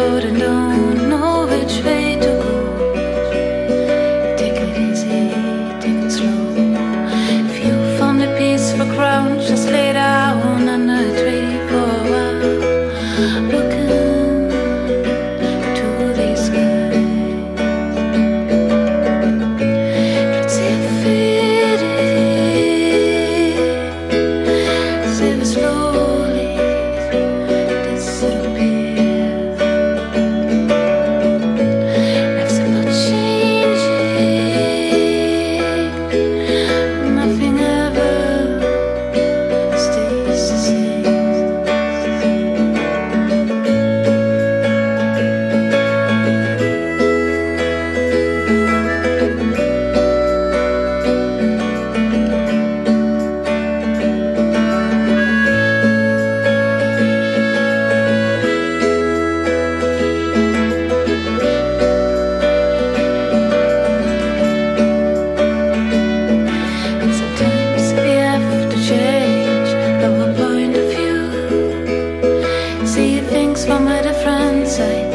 I don't know. from a different side.